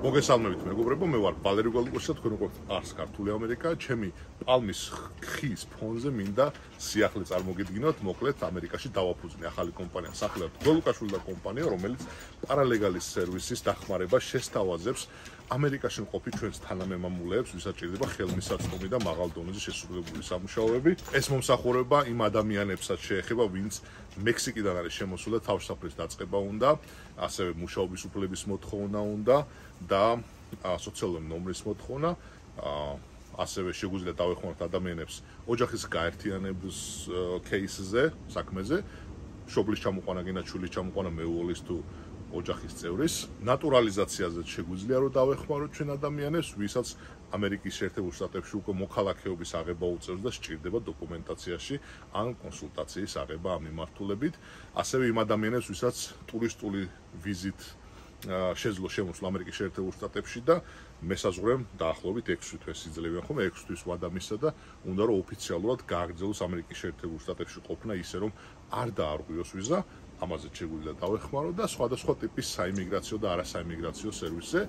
მოგესალმებით მეგობრებო, მე ვარ ვალერი გვალიკოსა, თქვენ უკვე არს ქართული ამერიკა, ჩემი პალმის ხის ფონზე მინდა სიახლე წარმოგიდგინოთ, მოკლედ ამერიკაში დავაფუძნე ახალი კომპანია, სახელად გვალიკაშვილი და კომპანია, რომელიც პარალეგალის სერვისის დახმარება შესთავაზებს ამერიკაში მყოფი ჩვენს თანამემამულეებს, ვისაც ჭირდება ხელმისაწვდომი და მაღალ დონეზე შესრულებული სამუშაოები. ეს მომსახურება იმ ადამიანებსაც შეეხება, ვინც მექსიკიდან არის შემოსული და თავშაფრის დაწყება უნდა, ასევე მუშაობის უფლების მოთხოვნა უნდა და სოციალური ნომრის მოთხოვნა ასევე შეგვიძლია დავეხმაროთ ადამიანებს ოჯახის გაერთიანების кейსზე, საქმეზე, შობლის ჩამოყვანა, გინდა ჩვილის ჩამოყვანა, მეუღლის თუ ოჯახის წევრის ნატურალიზაციაზე შეგვიძლია რომ დავეხმაროთ ჩვენ ადამიანებს, ვისაც ამერიკის შეერთებულ შტატებში უკვე მოქალაქეობის აღება უწევს და სჭირდება დოკუმენტაციაში ან კონსულტაციის აღება ამ მიმართულებით, ასევე იმ ადამიანებს, ვისაც ტურისტული ვიზით შეძლო შემოსვლა ამერიკის შეერთებულ შტატებში და მესაზღვრემ დაახლოებით 6 თვეს იძლევიან ხომ 6 თვის ვადამისა და უნდა რომ ოფიციალურად გააგრძელოს ამერიკის შეერთებულ შტატებში ყოფნა ისე რომ არ დაარღვიოს ვიზა ამაზე შეგვიძლია დავეხმარო და სხვადასხვა ტიპის საიმიგრაციო და არასაიმიგრაციო სერვისზე.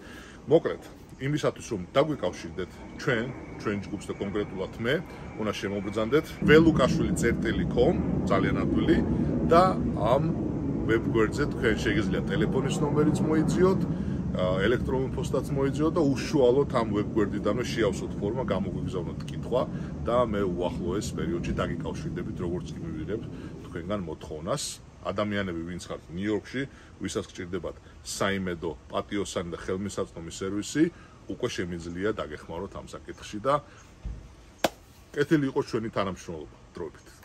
მოკლედ, იმისათვის რომ დაგვიკავშირდეთ ჩვენ, ჩვენ ჯგუფს და კონკრეტულად მე, უნდა შემობრძანდეთ velukashvili.com, ძალიან ადვილი და ამ ვებგვერდზე თქვენ შეგიძლიათ ტელეფონის ნომერიც მოიძიოთ, ელექტრონულ პოსტაც მოიძიოთ და უშუალოდ ამ ვებგვერდიდანვე შეავსოთ ფორმა, გამოგვიგზავნოთ კითხვა და მე უახლოეს პერიოდში დაგიკავშირდებით როგორც კი მივიღებ თქვენგან მოთხოვნას. ადამიანები ვინც ხართ ნიუ-იორკში, ვისაც გჭირდებათ საიმედო, პატიოსანი და ხელმისაწვდომი სერვისი, უკვე შემიძლია დაგეხმაროთ ამ საკითხში და კეთილი იყოს ჩვენი თანამშრომლობა დროებით.